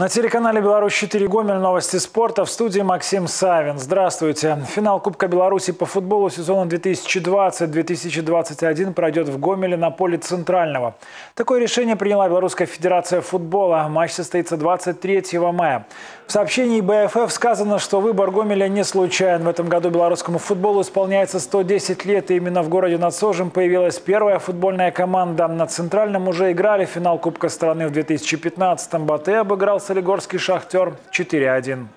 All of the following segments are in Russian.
На телеканале «Беларусь-4 Гомель» новости спорта. В студии Максим Савин. Здравствуйте. Финал Кубка Беларуси по футболу сезона 2020-2021 пройдет в Гомеле на поле Центрального. Такое решение приняла Белорусская Федерация футбола. Матч состоится 23 мая. В сообщении БФФ сказано, что выбор Гомеля не случайен. В этом году белорусскому футболу исполняется 110 лет. И именно в городе над Сожем появилась первая футбольная команда. На Центральном уже играли финал Кубка страны в 2015-м. Батэ обыграл Солигорский «Шахтер» 4-1.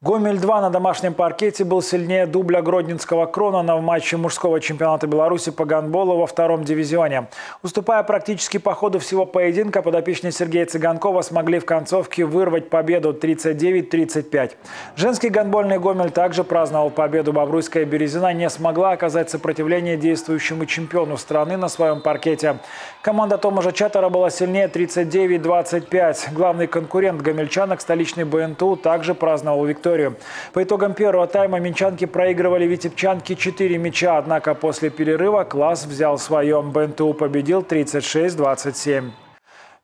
Гомель-2 на домашнем паркете был сильнее дубля Гродненского Кронона в матче мужского чемпионата Беларуси по гандболу во втором дивизионе. Уступая практически по ходу всего поединка, подопечные Сергея Цыганкова смогли в концовке вырвать победу 39-35. Женский гандбольный Гомель также праздновал победу. Бобруйская Березина не смогла оказать сопротивление действующему чемпиону страны на своем паркете. Команда Томажа Чатара была сильнее 39-25. Главный конкурент гомельчанок, столичный БНТУ, также праздновал викторию викторию. По итогам первого тайма минчанки проигрывали витебчанки 4 мяча, однако после перерыва класс взял свое. БНТУ победил 36-27.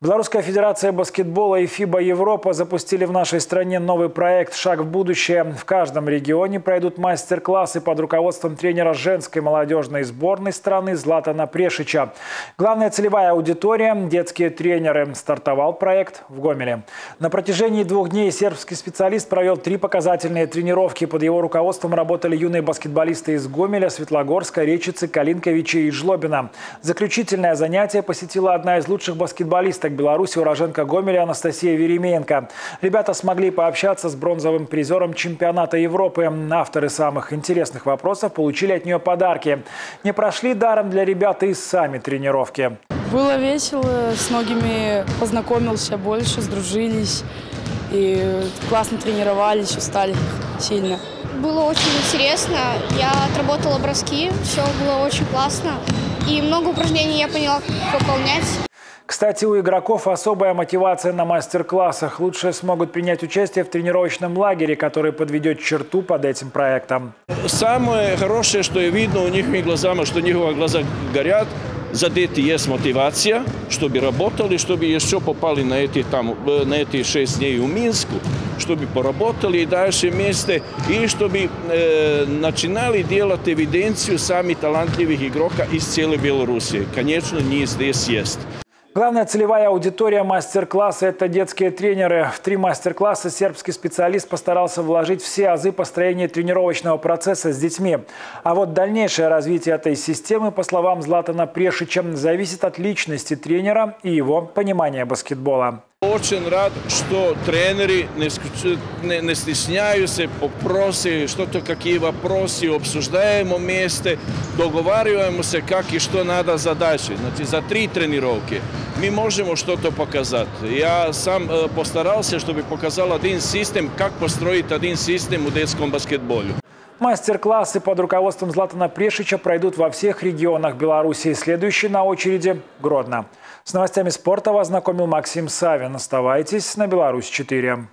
Белорусская федерация баскетбола и ФИБА Европа запустили в нашей стране новый проект «Шаг в будущее». В каждом регионе пройдут мастер-классы под руководством тренера женской молодежной сборной страны Златана Прешича. Главная целевая аудитория – детские тренеры. Стартовал проект в Гомеле. На протяжении двух дней сербский специалист провел три показательные тренировки. Под его руководством работали юные баскетболисты из Гомеля, Светлогорска, Речицы, Калинковича и Жлобина. Заключительное занятие посетила одна из лучших баскетболисток Беларуси уроженка Гомеля Анастасия Веремеенко. Ребята смогли пообщаться с бронзовым призером чемпионата Европы. Авторы самых интересных вопросов получили от нее подарки. Не прошли даром для ребят и сами тренировки. Было весело, с многими познакомился больше, сдружились. И классно тренировались, устали сильно. Было очень интересно. Я отработала броски, все было очень классно. И много упражнений я поняла, как выполнять. Кстати, у игроков особая мотивация на мастер-классах. Лучше смогут принять участие в тренировочном лагере, который подведет черту под этим проектом. Самое хорошее, что я видно у них глазами, что у них глаза горят, за дети есть мотивация, чтобы работали, чтобы еще попали на эти, там, э, на эти шесть дней в Минску, чтобы поработали и дальше вместе, и чтобы э, начинали делать эвиденцию сами талантливых игроков из целой Беларуси. Конечно, не здесь есть. Главная целевая аудитория мастер-класса – это детские тренеры. В три мастер-класса сербский специалист постарался вложить все азы построения тренировочного процесса с детьми. А вот дальнейшее развитие этой системы, по словам Златана Прешича, зависит от личности тренера и его понимания баскетбола. očen rad što treneri ne ne, ne stisnjaju se po prosi, što to kakvi prosi, obsuždajemo mjeste, dogovarujemo se kak i što nada za dalje. Znači za tri trenirovke mi možemo što to pokazati. Ja sam e, postaral se što bi pokazala din sistem, kak postrojiti din sistem u detskom basketbolju. Мастер-классы под руководством Златана Прешича пройдут во всех регионах Беларуси. Следующий на очереди – Гродно. С новостями спорта вас знакомил Максим Савин. Оставайтесь на Беларусь-4.